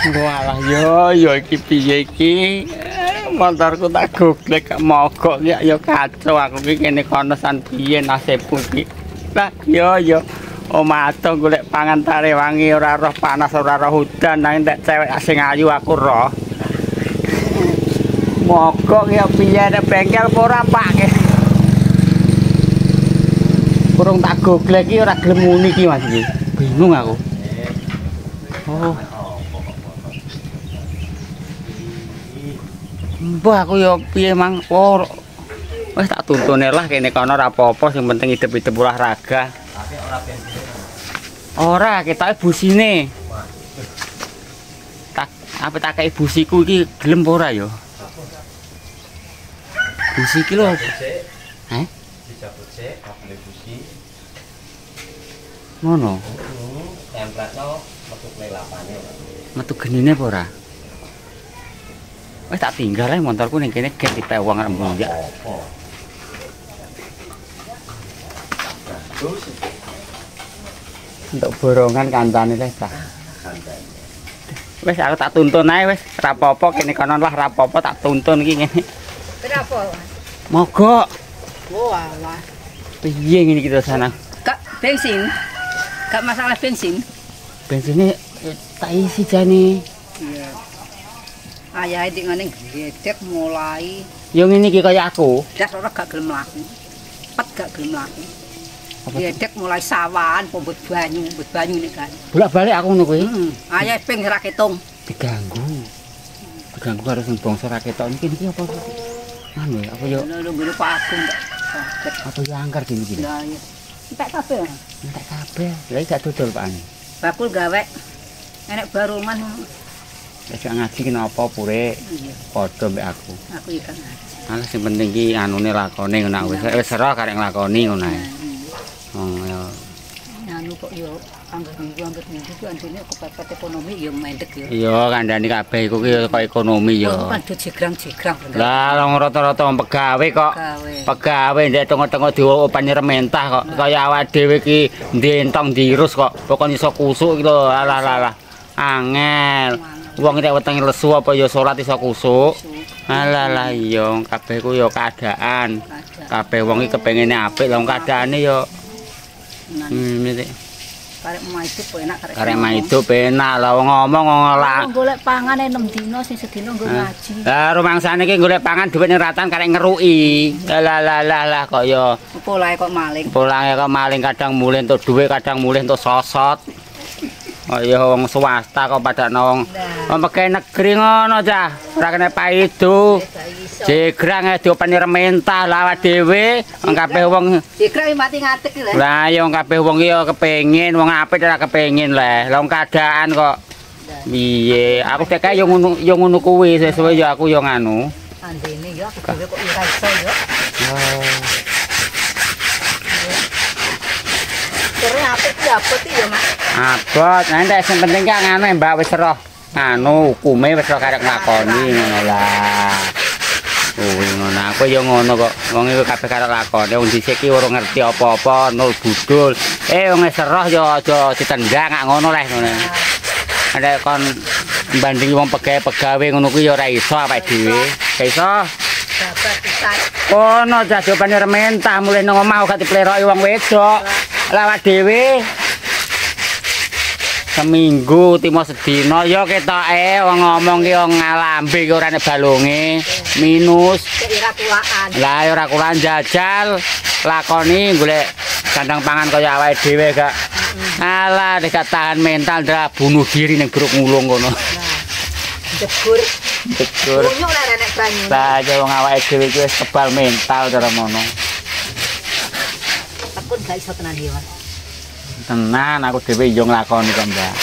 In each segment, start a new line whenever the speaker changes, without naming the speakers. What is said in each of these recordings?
Walah yo yo iki piye iki? Motorku tak goglek gak mogok ya yo kacau aku iki kene kono san piye nasibku iki. Lah yo yo omato golek pangan tare wangi ora roh panas ora roh udan nang nek cewek sing ayu aku roh. Mogok ya piye nek bengkel ora Pak? Kurung tak goglek iki ora gelem muni iki Mas iki. Bingung aku. Oh. Mbah aku ya piye mang oh, wis tak tuntune lah kene kono ora apa-apa sing penting hidup-hidup olahraga. Ora kita busine. Tak apa tak kayak busiku iki gelem ora ya? Busi iki lho. Heh?
dicabut sik kabel busi
Ngono.
templatno metu lelapane
Metu genine apa ora? Wis tak tinggal ae motorku ning kene get dipewang rembung ya.
apa terus
Untuk borongan kancane wis ta. Wis aku tak tuntun ae wis apa-apa kene kono lah apa-apa tak tuntun iki ngene.
Berapa?
Mogok.
Oh alah.
Piye ngene kita sana?
Kak bensin. Kak masalah bensin.
Bensinnya eh, tak isi jane.
Iya. Ayah itu ngene gedek mulai
Yo ngene iki kaya aku.
das ora gak gelem mlaku. Pet gak gelem mlaku. Gedek mulai sawan, pombot banyu, pombot banyu ini kan.
bolak-balik aku ngono kuwi.
Hmm. Ayah ping ra ketung.
Diganggu. Diganggu karo sing bangsa ra ketok iki iki apa? Anu ya, apa yo
Lho lho Pak Agung
apa yo angker gini gini.
Lah iya. Entek kabeh.
Entek kabeh. Lah iki gak dodol Pak Ani.
Bakul gawe. Enek baru man.
Wis ngaji kena apa pure padha mbek aku.
aku ikan ngaji.
Alah sing penting iki anune lakone ngono wis wis serah karek nglakoni ngono ae. Oh ya.
Anu kok yo anggere minggu anggere minggu ku antine kepepet ekonomi yo mendek yo.
Iya kandhani kabeh iku ki kaya ekonomi ya.
Oh, kan do jegrang-jegrang bener.
Lah wong rata-rata wong pegawe kok.
Gawe.
Pegawe ndek tengok-tengok diopani rementah kok. Kaya awak dhewe iki ndentong dirus kok. Pokoke iso kusuk iki lho. Alah alah. Angel. Wong nek wetenge lesu apa ya salat iso kusuk. Alah alah iya kabeh ku ya keadaan.
Ada.
Kabeh wong iki kepengine apik lah keadaane ya hmm iki.
karek mah itu enak karek.
karek mah hidup enak lah wong ngomong ngolah.
Lah golek pangan 6 dino sing sedina nggo ngaji.
Lah rumangsane iki golek pangan dhuwit ning ratan karek ngeruki. Lah lah lah lah kok ya
Polahe kok maling.
Pulange kok maling kadang mulih entuk dhuwit, kadang mulih entuk sosot. Oh iya wong swasta kok pada wong wong pegawai negeri ngono cah. Ora paidu.
Gak iso.
Jegrang e diopani rementah lawa dhewe, wong kabeh wong
Dikrai mati ngatek lho.
lah ya wong kabeh wong iki ya kepengin, wong apik ora kepengin le. Lah keadaan kok piye? Aku tek yo ngono yo ngono kuwi sesuai yo aku yo nganu.
Andene yo aku dhewe kok ora iso yo. Kere apik ki apet yo, Mak.
Abot, nah nek sing penting kan nganu Mbak wis roh. Anu hukume wis roh karek nglakoni ngono lah. Kuwi ngono aku ya ngono kok. Wong iku kabeh karek lakone wong dhisik iki ora ngerti apa-apa, nul budul. Eh wong wis roh ya aja ditendang ngono leh ngono. Nek kon banding wong pegawe-pegawe ngono kuwi ya ora iso awake dhewe. Gak iso. Ono jajobane rementah mulih nang omah gak dipleroki wong wedok. Lah dhewe seminggu timo sedina. Ya ketoke wong ngomong ki wong ngalambe ki ora nek balunge minus lah ora kurang jajal. Lakoni golek kandang pangan kaya awake dhewe gak. Alah nek tahan mental ndak bunuh diri ning grup ngulung kono.
Jebur. Unyuk lah nek banyu.
lah ya wong awake dhewe ki wis kebal mental cara mono
Takut gak iso tenan iki, Mas.
Tenan aku dhewe yo nglakoni kok Mbak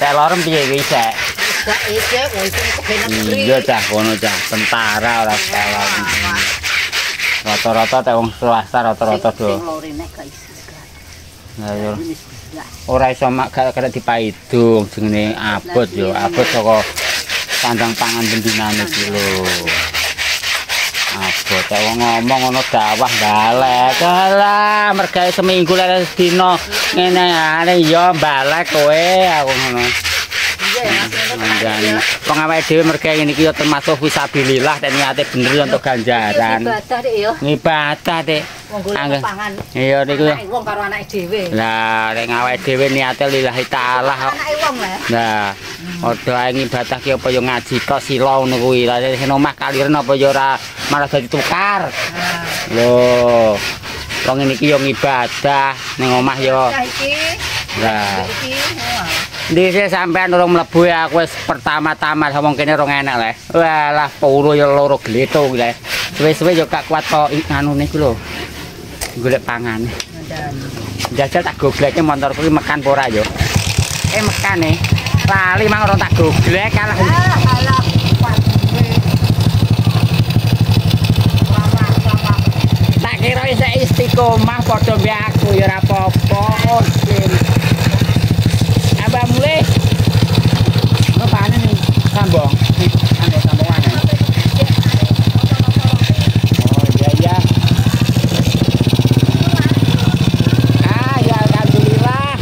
Tek lorem piye iki sek
negeri.
Iya cah kono cah tentara ora sekolah. Rata-rata teh wong swasta rata-rata do. Lah yo ora iso mak gak kena dipaidu jenenge abot yo abot saka kandang pangan bendinane iki lho. Teh wong ngomong ngono dawah balek. Alah mergawe seminggu lek sedina ngene ane yo balek kowe aku ngono.
Ya.
Dan pengawai dhewe mergo ngene iki ya termasuk fisabilillah dan niate bener untuk ganjaran.
Ibadah yo. Golek
Angger. Iya niku.
Anake wong karo anake dhewe.
Lah, nek ngawake dhewe niate lillahi taala kok.
Anake wong lah.
Nah, padha ae ngibadah ki apa ya ngaji tok sila ngono kuwi. Lah sing omah kaliren apa ya ora malah dadi tukar.
Nah,
Lho. Wong ngene iki ya ngibadah ning omah ya.
Nah iki,
Lah,
iki. Wah.
dhisik sampean urung mlebu ya aku pertama-tama ngomong kene rong enak le. Walah, puro ya loro kuwi le. Suwe-suwe gak kuat kok anu niku lho. Golek pangan. Jajal tak gogleke motorku iki mekan apa ora yo. Eh mekan nih. Lali mang ora tak goglek kalah.
ah.
Tak kira isih istiqomah padha mbek aku ya ora apa-apa. Mulai. Nih sambung. Sambung sambungan. Oh iya iya. Ah ya alhamdulillah.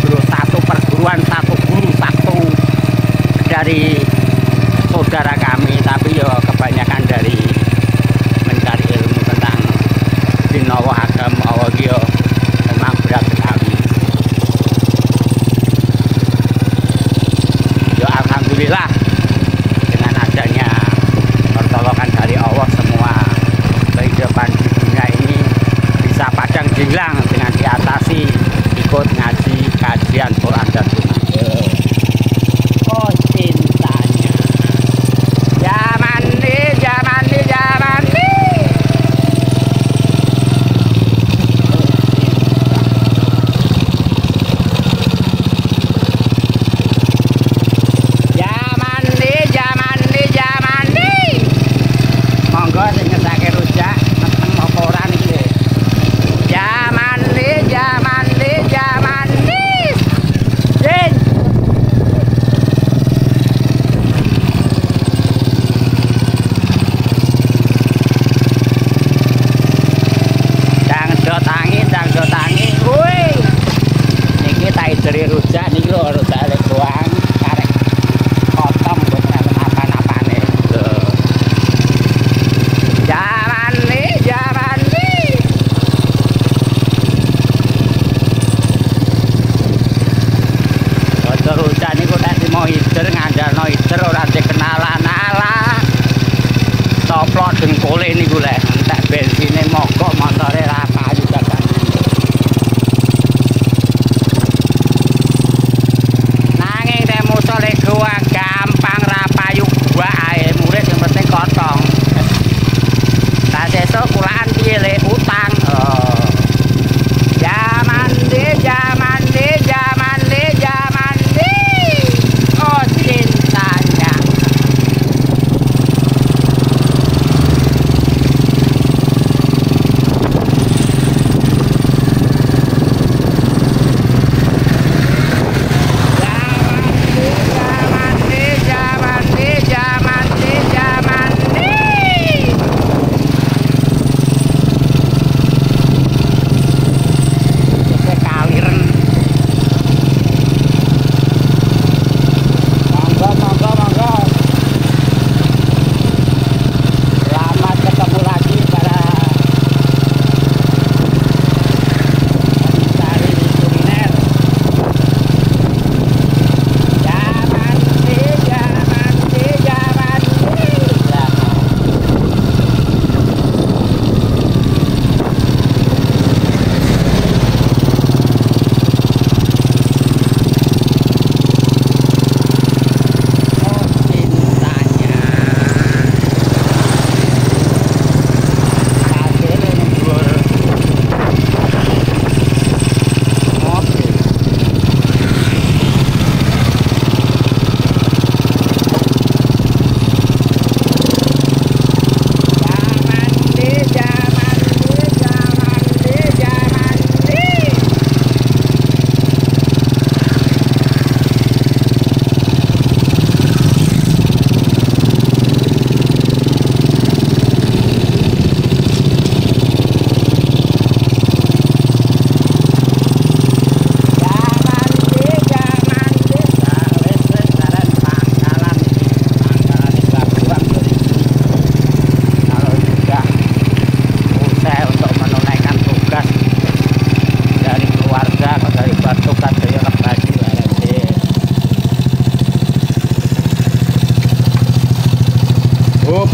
Bro, satu perguruan, satu guru, satu dari saudara kami, tapi ya kebanyakan dari mencari ilmu tentang dinawa agama Allah ya memang berat sekali. Ya alhamdulillah dengan adanya pertolongan dari Allah semua kehidupan di dunia ini bisa padang jinglang dengan diatasi ikut ngaji kajian Quran dan dari rujak nih lo rujak lekuang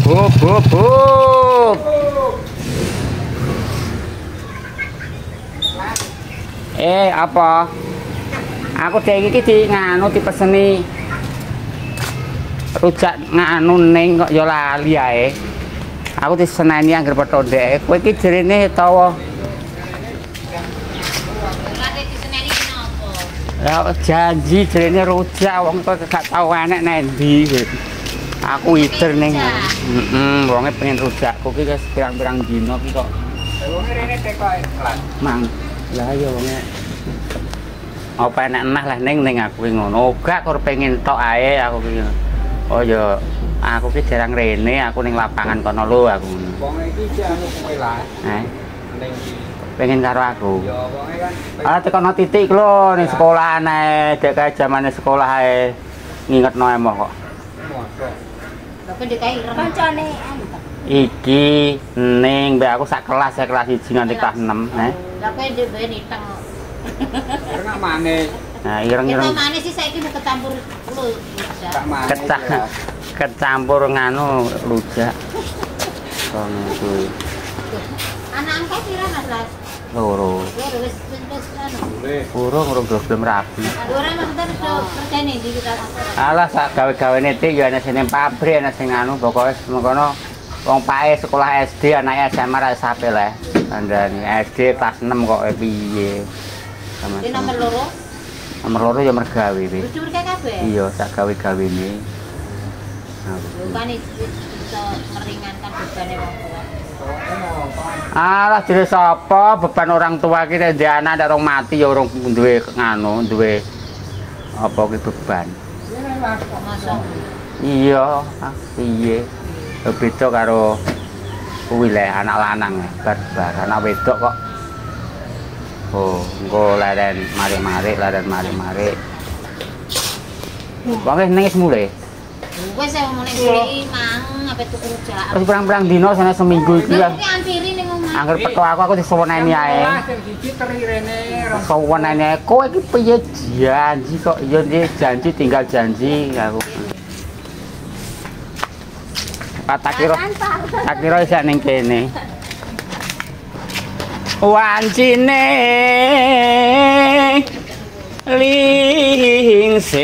Bup bup bup bup. Eh, apa? Aku dek iki di nganu dipeseni rujak nganu ning kok ya lali ae. Aku diseneni anggere petho ndek. Kowe iki jerene tawa
Lagi di seneni kenapa?
Ya janji jerene rujak wong kok gak tau enek nendi. Aku ider ning. Heeh, wonge pengen rujakku ki wis pirang-pirang dina ki kok.
Wong rene teko kelas.
Mang. Lah ya wonge apa enek enah lah ning ning aku ngono. Gak kok pengen tok ae aku ki. Oh ya aku ki jarang rene, aku ning lapangan kono lho aku ngono.
Wong iki iki anu kowe lah.
Eh,
Ning
pengen karo aku.
Ya wonge kan
Ah tekono titik lho ning sekolah ae, dek zamane sekolah ae ngingetno emoh kok.
Kancane.
Iki ning mbak aku sak kelas ya kelas 1 nganti kelas 6, eh.
Tapi dia beni teng.
Karena maneh
Nah,
Kita
ireng-ireng
mana sih saya mau kecampur lu.
kecah kecampur nganu rujak. Kono kuwi
Anak angkat kira mas las.
Loro. Urung urung belum rapi. Alah sak gawe-gawe niti ya ana sing pabrik ana sing anu pokoke mengkono wong pae sekolah SD anake SMA ra sampe le. Kandhani SD kelas 6 kok eh, piye.
Di nomor loro.
nomor loro ya mergawe.
Lucu mereka kabeh.
Iya, sak gawe-gawene.
Bukan meringankan beban orang tua.
Alah jadi sapa beban orang tua kita di anak ada orang mati ya orang duwe nganu duwe apa ki beban. Iya, ah, piye? Ya Beda karo kuwi anak lanang barbar anak wedok kok. Oh, engko leren mari-mari, leren mari-mari. Wong wis nangis mulai.
Wes ya ngomong iki mang apa tuku kerjaan.
Wis pirang-pirang dino sana seminggu iki ya.
Iki ampiri ning.
Angger teko aku aku disuweneni ae. Suweneni ae kowe iki piye janji kok iya, yo janji tinggal janji aku. Tak kira tak kira isa ning kene. Wancine lingsih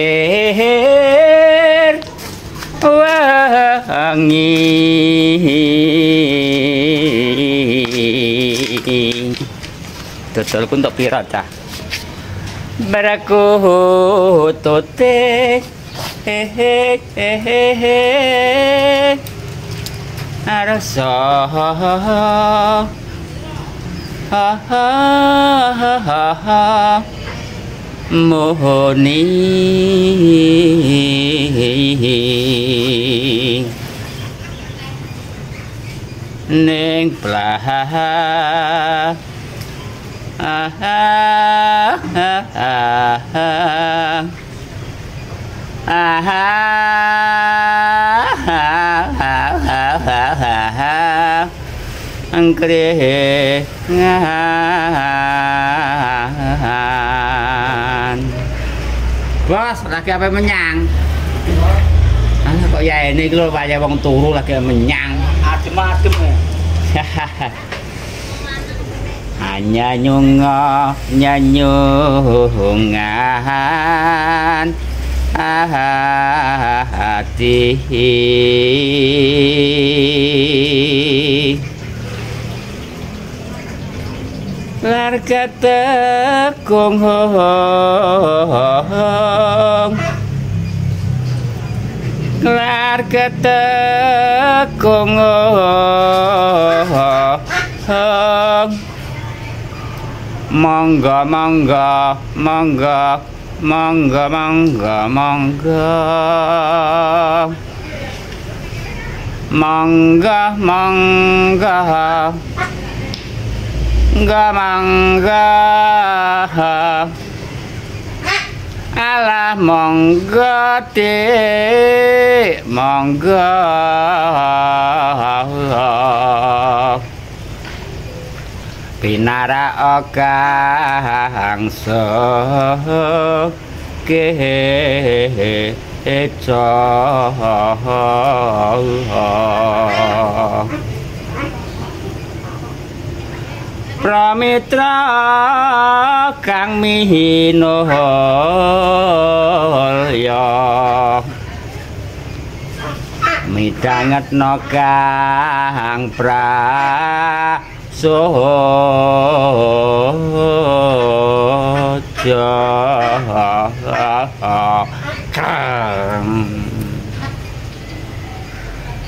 wangi. Dodol ku untuk pira cah Beraku tote hehe hehe Arasa ha ha ha ha mô ni. Nên là ha ha. Ha ha ha ha ha. Ha ha ha ha ha ha Bos, lagi apa menyang? Ah, kok ya ini lho kaya wong turu lagi menyang.
adem-adem ya.
Hanya nyungo nyanyungan hati Lar katekung hong. Lar katekung hong. Mangga mangga mangga mangga mangga mangga. Mangga mangga Mangga mangga Alah mangga te mangga Pinara okang so ke eca Pramitra kang mihino ya midangetno kang prasoja kang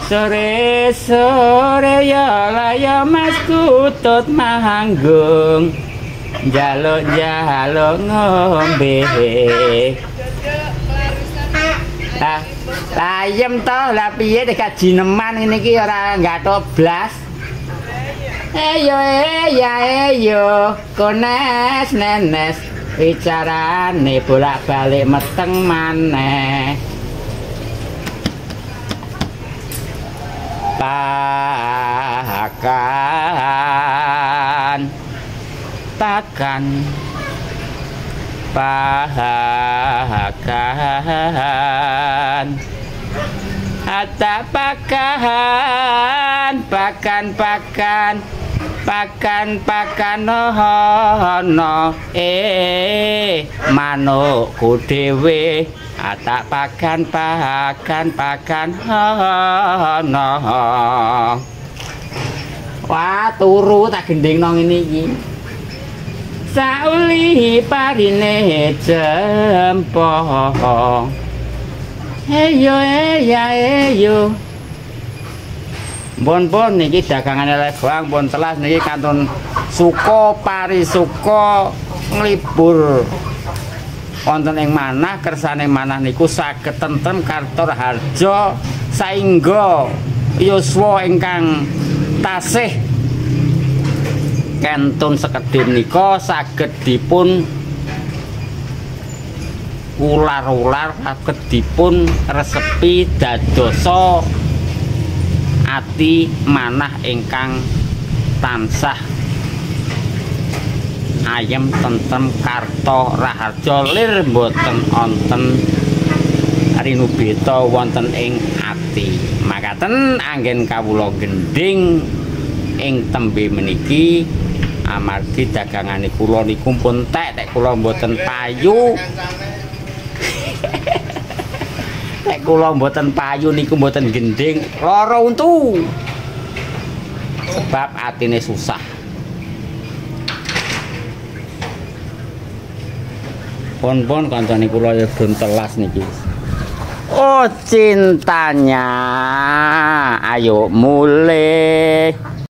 Sore sore ya laya mas kutut manggung. Jaluk jaluk ngombe. Lah layem to. Lah piye dekat jineman ngene iki ora gathok blas Eyo ya eyo kones nenes bicarane bolak-balik meteng maneh Pakan Pakan Pakan Ata pakan Pakan pakan Pakan pakan no no eh manukku dhewe. Atak pakan pakan pakan no Wah turu tak gending ngene iki. Sauli parine jempong Heyo ya heyo Bon-bon niki dagangan lebang bon telas niki kantun suko pari suko nglibur. Wonten ing manah kersane manah niku saged tentrem kartor harjo saingga yuswa ingkang tasih kentun sekedhip nika saged dipun ular-ular saged dipun resepi dadosa ati manah ingkang tansah ayem tentrem karto raharja. Lir mboten wonten rinubeta wonten ing ati. Makaten anggen kawula gending ing tembe meniki. Amargi dagangane kula niku pun tek tek kula mboten payu kula mboten payu niku mboten gending lara untu. Sebab atine susah. Pon-pon kancane kula ya telas niki. Oh cintanya. Ayo mulai